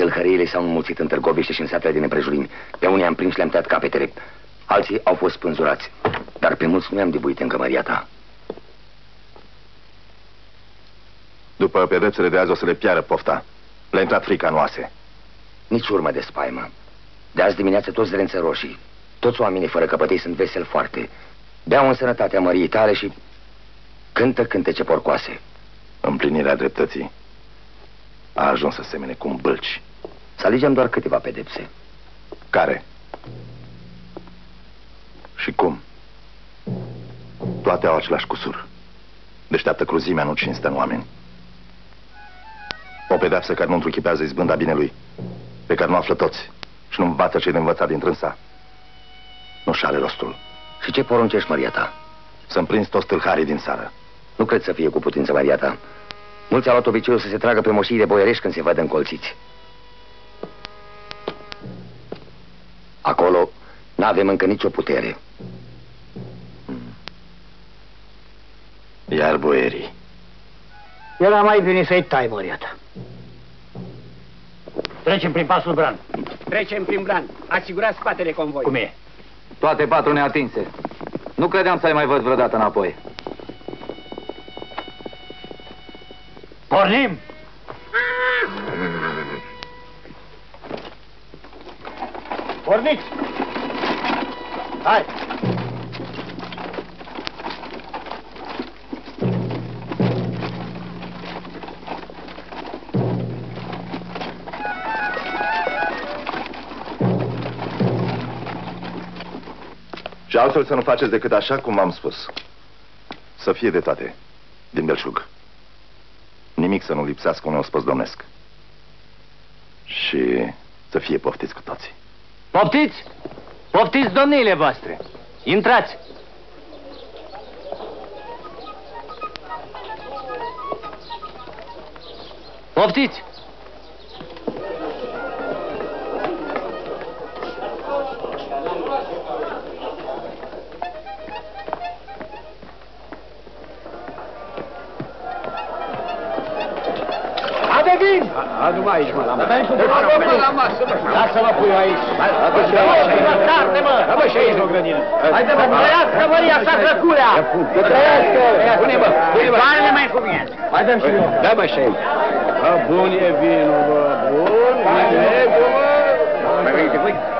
Tâlhăriile s-au înmulțit în Târgoviște și în satele din împrejurimi. Pe unii am prins și le-am tăiat capetele. Alții au fost spânzurați. Dar pe mulți nu i-am dibuit încă măria ta. După pedepsele de azi o să le piară pofta. Le-a intrat frica în oase. Nici urmă de spaimă. De azi dimineață toți drență roșii. Toți oamenii fără căpătei sunt veseli foarte. Beau în sănătatea măriei tale și cântă cântece porcoase. Împlinirea dreptății a ajuns să semene cum bălci. Să alegem doar câteva pedepse. Care? Și cum? Toate au același cusur. Deșteaptă cruzimea, nu cinstă în oameni. O pedeapsă care nu întruchipează izbânda binelui, pe care nu află toți și nu învață ce de învățat din trânsa. Nu-și are rostul. Și ce poruncești, Maria ta? Să-mi prins toți tâlharii din țară. Nu cred să fie cu putință, Maria ta. Mulți au luat obiceiul să se tragă pe moșii de boierești când se văd încolțiți. Acolo n-avem încă nicio putere. Iar boierii. Era mai bine să-i tai, Maria ta. Trecem prin pasul Bran. Trecem prin Bran. Asigurați spatele convoi. Cum e? Toate patru neatinse. Nu credeam să-i mai văd vreodată înapoi. Pornim! Porniți! Hai! Și altfel să nu faceți decât așa cum am spus. Să fie de toate, din belșug. Nimic să nu lipsească unui ospăț domnesc. Și să fie poftiți cu toții. Poftiți? Poftiți domniile voastre. Intrați! Poftiți! Ade vin! Adu-mă aici, mă, la masă. Adu-mă la masă, mă. Lasă-mă pui aici! Adu-mă și aici. Carne, mă! Da, mă, și aici o grădină. Haide, mă, trăiască Maria sa Crăculea! Să trăiască! Pune-mă, pune-mă. Doarele mai cu mine! Mai dăm și eu! Da, mă, și aici. Bă, bun e vinul, bă, bun, vinegru, mă. Pune mai aici.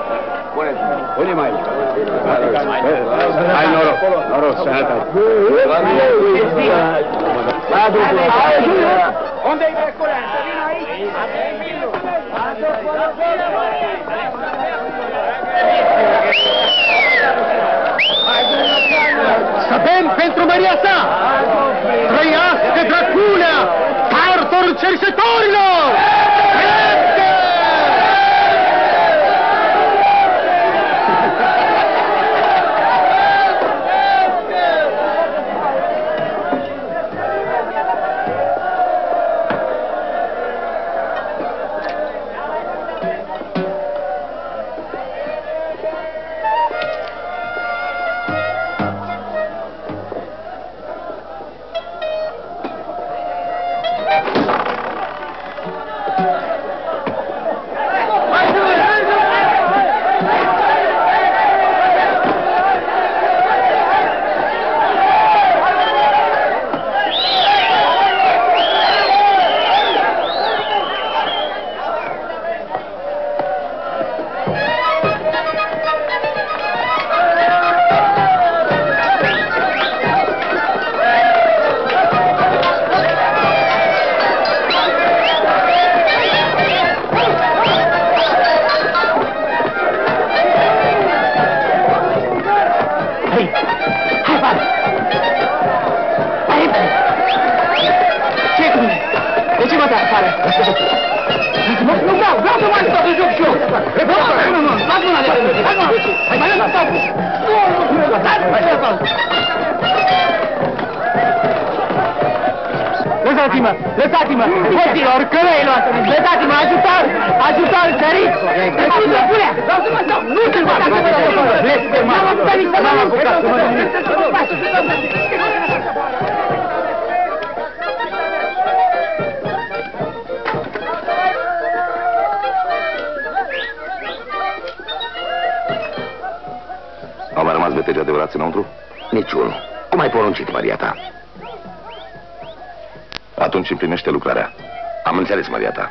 Hai, noroc, noroc, sănătate. Unde-i Crăculea? Să vină aici! Ade vinul! Să bem pentru Maria sa! Trăiască Drăculea! Martorul cerșetorilor! Ce Lăsați-mă, lăsați-mă, hoților, călăilor, lăsați-mă, ajutor, ajutor, săriți! Lăsați-mă, pulea! Vreau să mă stau! Nu te mă stau! Blestem-mă! N-am apucat nici să mă înconjurați înăuntru? Niciunul. Cum ai poruncit, Maria ta? Atunci împlinește lucrarea. Am înțeles, Maria ta.